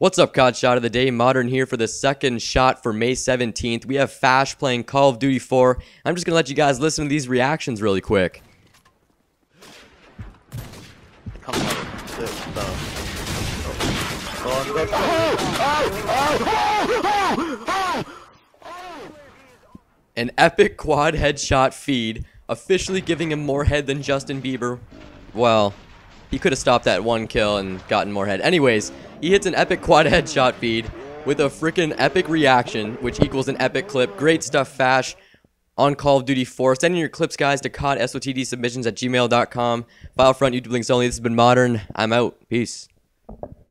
What's up, COD Shot of the Day? Modern here for the second shot for May 17th. We have Fash playing Call of Duty 4. I'm just going to let you guys listen to these reactions really quick. An epic quad headshot feed, officially giving him more head than Justin Bieber. Well, he could have stopped that one kill and gotten more head. Anyways, he hits an epic quad headshot feed with a freaking epic reaction, which equals an epic clip. Great stuff, Fash, on Call of Duty 4. Send in your clips, guys, to codsotdsubmissions at gmail.com. File front, YouTube links only. This has been Modern. I'm out. Peace.